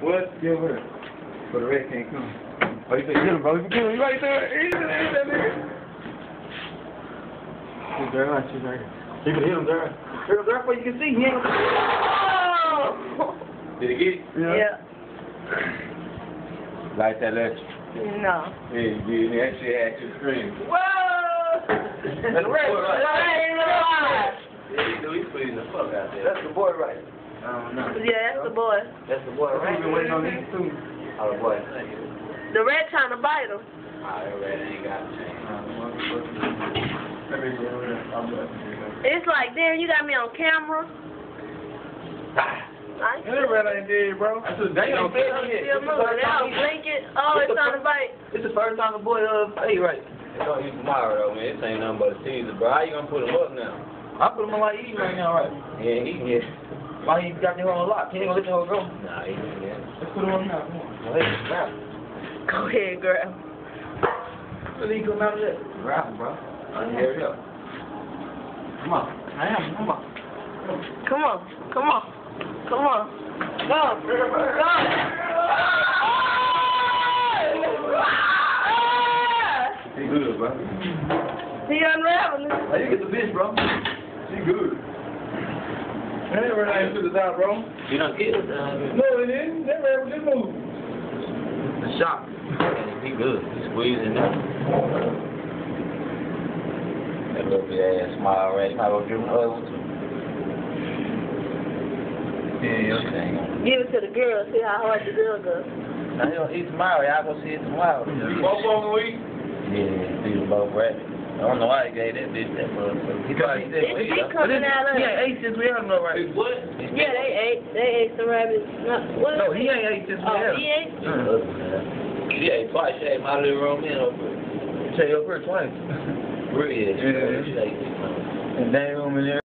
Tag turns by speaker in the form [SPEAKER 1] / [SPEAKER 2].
[SPEAKER 1] What?
[SPEAKER 2] Yeah, what? But the red can't come.
[SPEAKER 1] Oh, you said, get him, bro. You get him. You right there. He's in that nigga. He's very much. He's right here. You can hit him there. Hit him there before you can see. He ain't
[SPEAKER 3] Oh!
[SPEAKER 1] Did he get it?
[SPEAKER 3] Yeah.
[SPEAKER 1] Like that left.
[SPEAKER 3] No.
[SPEAKER 1] Yeah, you did. He actually had you scream.
[SPEAKER 3] Whoa!
[SPEAKER 1] That's the boy right.
[SPEAKER 3] Yeah,
[SPEAKER 1] Yeah, he do. He's putting the fuck out there.
[SPEAKER 2] That's the boy right. I don't
[SPEAKER 3] that's the boy.
[SPEAKER 2] That's the boy right.
[SPEAKER 1] We've been waiting on these two.
[SPEAKER 2] Oh, the boy.
[SPEAKER 3] The red trying to bite him.
[SPEAKER 1] Ah, that red ain't got a change. Let me go over there. I'm done.
[SPEAKER 3] It's like, damn, you got me on camera. I
[SPEAKER 1] That red ain't dead, bro. That's a
[SPEAKER 2] They don't feel
[SPEAKER 3] I'm
[SPEAKER 2] it.
[SPEAKER 3] still moving. Now blinking. Oh, it's trying to bite.
[SPEAKER 2] It's the first time the boy uh play right.
[SPEAKER 1] It's on you tomorrow, though, man. This ain't nothing but a teaser, bro. How you gonna put him up now?
[SPEAKER 2] I put him on like eating right now, right?
[SPEAKER 1] Yeah, he can get.
[SPEAKER 2] Why he got the whole lock? He ain't gonna let the whole go.
[SPEAKER 1] Nah, he can get.
[SPEAKER 2] Let's put him on now. Come on. Well, hey, grab.
[SPEAKER 3] Go ahead, girl.
[SPEAKER 2] So he come out of that. Grab him, bro. Hurry up. Come on. I am. Come on.
[SPEAKER 3] Come on. Come on. Come on. Go. Go.
[SPEAKER 1] He good, bro.
[SPEAKER 3] He unraveling.
[SPEAKER 2] Hey, you get the bitch, bro.
[SPEAKER 1] He good. That red ain't took us out, bro.
[SPEAKER 2] You done killed him.
[SPEAKER 1] No, it didn't. That red just moved.
[SPEAKER 2] The shot. He good. He squeezing there. That little bit ass smile right. Might go give him the other one too. Yeah, shit ain't.
[SPEAKER 3] Give it to the girl. See how hard the girl goes.
[SPEAKER 2] Now he'll eat tomorrow. Y'all go see it tomorrow.
[SPEAKER 1] Both of them weak.
[SPEAKER 2] Yeah, he was both rabbit. I don't know why he gave that bitch that motherfucker. He probably said,
[SPEAKER 3] It's big coming out of
[SPEAKER 2] He ain't ate since we had him, no right?
[SPEAKER 1] What?
[SPEAKER 3] Yeah, they ate. They ate some rabbits. No, what?
[SPEAKER 2] No, he ain't ate since we
[SPEAKER 3] Oh,
[SPEAKER 2] had
[SPEAKER 3] he
[SPEAKER 2] him.
[SPEAKER 3] ate?
[SPEAKER 2] Mm. She ate twice. She ate my little room in over there. She ate up here twice. Really? Yeah. She ate six. And they room in there.